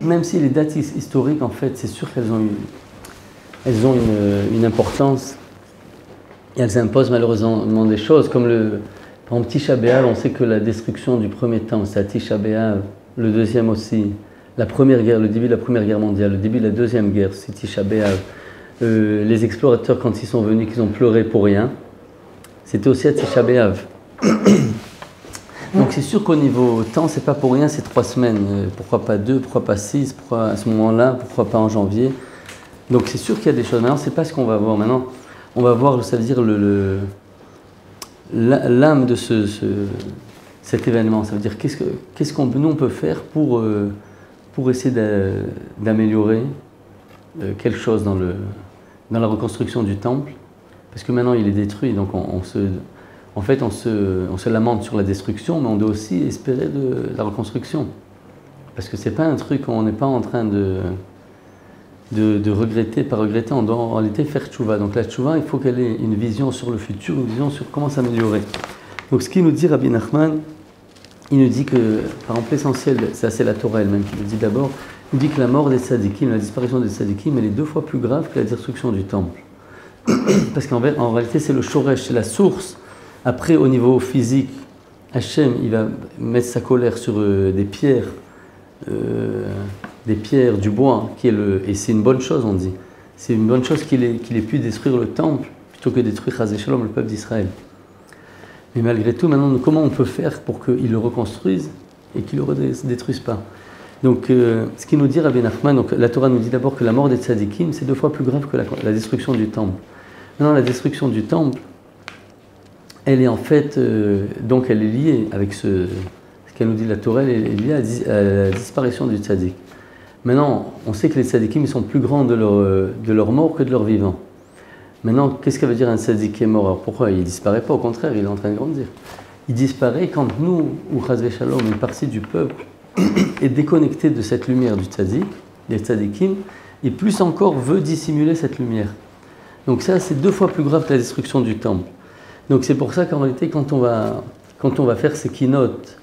Même si les dates historiques, en fait, c'est sûr qu'elles ont, eu, elles ont une, une, importance et elles imposent malheureusement des choses, comme le, exemple, Tisha on sait que la destruction du premier temps, c'est à Tisha le deuxième aussi, la première guerre, le début de la première guerre mondiale, le début de la deuxième guerre, c'est Tisha. Euh, les explorateurs, quand ils sont venus, qu'ils ont pleuré pour rien, c'était aussi à Tisha. Donc c'est sûr qu'au niveau temps, c'est pas pour rien ces trois semaines. Euh, pourquoi pas deux, pourquoi pas six, pourquoi à ce moment-là, pourquoi pas en janvier. Donc c'est sûr qu'il y a des choses. Maintenant, c'est pas ce qu'on va voir. Maintenant, on va voir, ça veut dire l'âme de ce, cet événement. Ça veut dire qu'est-ce qu'on ce qu'on nous on peut faire pour, euh, essayer d'améliorer euh, quelque chose dans la reconstruction du temple. Parce que maintenant il est détruit, donc on, se, en fait on se, lamente sur la destruction, mais on doit aussi espérer de la reconstruction. Parce que c'est pas un truc, on n'est pas en train de, regretter, pas regretter, on doit en réalité faire tchouva. Donc la tchouva, il faut qu'elle ait une vision sur le futur, une vision sur comment s'améliorer. Donc ce qu'il nous dit Rabbi Nachman, il nous dit que, par exemple, l'essentiel, ça c'est la Torah elle-même qui nous dit d'abord, il dit que la mort des tzadikim, la disparition des tzadikim, elle est deux fois plus grave que la destruction du temple. Parce qu'en en réalité, c'est le shoresh, c'est la source. Après, au niveau physique, Hachem, il va mettre sa colère sur euh, des pierres euh, des pierres, du bois, le, et c'est une bonne chose, on dit. C'est une bonne chose qu'il ait, qu'il pu détruire le temple plutôt que détruire Shalom, le peuple d'Israël. Mais malgré tout, maintenant, comment on peut faire pour qu'il le reconstruise et qu'il ne le détruise pas? Donc, euh, ce qui nous dit Rabbi Nachman, donc, la Torah nous dit d'abord que la mort des tzadikim, c'est deux fois plus grave que la, destruction du temple. Maintenant, la destruction du temple, elle est en fait, euh, donc elle est liée avec ce, qu'elle nous dit la Torah, elle est liée à, la disparition du tzadik. Maintenant, on sait que les tzadikim sont plus grands de leur, de leur mort que de leur vivant. Maintenant, qu'est-ce que veut dire un tzadik qui est mort? Alors pourquoi? Il disparaît pas, au contraire, il est en train de grandir. Il disparaît quand nous, ou Chazve Shalom, une partie du peuple, est déconnectée de cette lumière du tzadik, des tzadikim, et plus encore veut dissimuler cette lumière. Donc ça, c'est deux fois plus grave que la destruction du temple. Donc c'est pour ça qu'en réalité, quand on va, quand on va faire ces keynotes,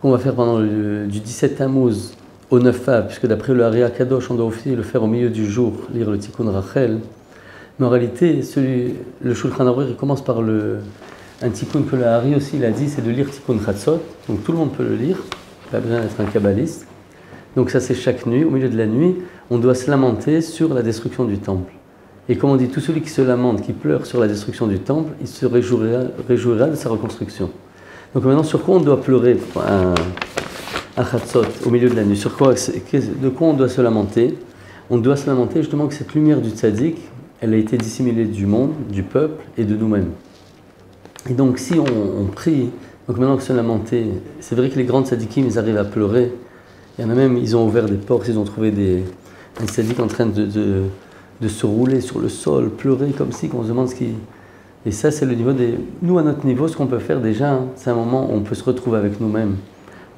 qu'on va faire pendant du 17 Tammuz au 9 Av, puisque d'après le Haria Kadosh, on doit aussi le faire au milieu du jour, lire le Tikkun Rachel. Mais en réalité, le Shulchan Aruch, il commence par le, un Tikkun que le Hari aussi il a dit, c'est de lire Tikkun Chatzot. Donc tout le monde peut le lire, pas besoin d'être un kabbaliste. Donc ça c'est chaque nuit, au milieu de la nuit, on doit se lamenter sur la destruction du temple. Et comme on dit, tout celui qui se lamente, qui pleure sur la destruction du temple, il se réjouira, de sa reconstruction. Donc maintenant, sur quoi on doit pleurer à Chatzot, au milieu de la nuit? Sur quoi, de quoi on doit se lamenter? On doit se lamenter justement que cette lumière du tzaddik, elle a été dissimulée du monde, du peuple et de nous-mêmes. Et donc si on, prie, donc maintenant que se lamenter, c'est vrai que les grands tzaddikim, ils arrivent à pleurer. Il y en a même, ils ont ouvert des portes, ils ont trouvé des, tzaddiks en train de, se rouler sur le sol, pleurer comme si, qu'on se demande ce qui... Et ça, c'est le niveau des... Nous, à notre niveau, ce qu'on peut faire déjà, hein, c'est un moment où on peut se retrouver avec nous-mêmes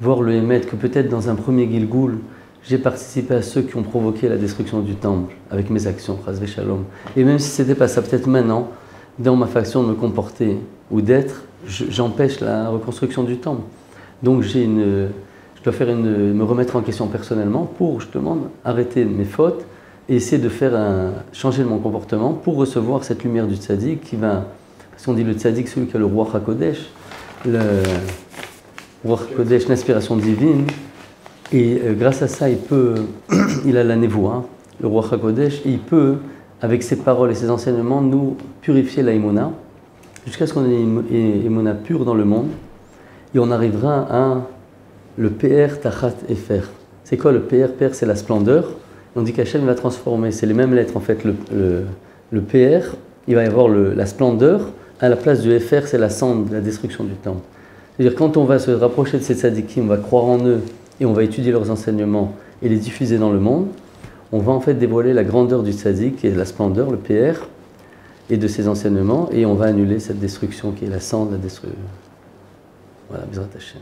voir le émettre, que peut-être dans un premier Gilgoul, j'ai participé à ceux qui ont provoqué la destruction du temple avec mes actions, Shalom. Et même si ce n'était pas ça, peut-être maintenant, dans ma façon de me comporter ou d'être, j'empêche la reconstruction du temple. Donc j'ai une, je dois faire une, me remettre en question personnellement pour justement arrêter mes fautes essayer de faire un, changer mon comportement pour recevoir cette lumière du tzaddik qui va, parce qu'on dit le tzaddik, celui qui a le roi Hakodesh, le, Kodesh, l'inspiration divine. Et euh, grâce à ça, il peut, il a la névoie, le roi Hakodesh, et il peut, avec ses paroles et ses enseignements, nous purifier la jusqu'à ce qu'on ait une Imona pure dans le monde, et on arrivera à le PR Tachat Efer. C'est quoi le PR PR, c'est la splendeur. On dit qu'Hachem va transformer, c'est les mêmes lettres en fait, le, PR, il va y avoir la splendeur, à la place du FR, c'est la cendre, la destruction du temple. C'est-à-dire quand on va se rapprocher de ces tzadikim, on va croire en eux et on va étudier leurs enseignements et les diffuser dans le monde, on va en fait dévoiler la grandeur du tzadik et la splendeur, le PR, et de ses enseignements, et on va annuler cette destruction qui est la cendre, la destruction. Voilà, Bizrat Hashem.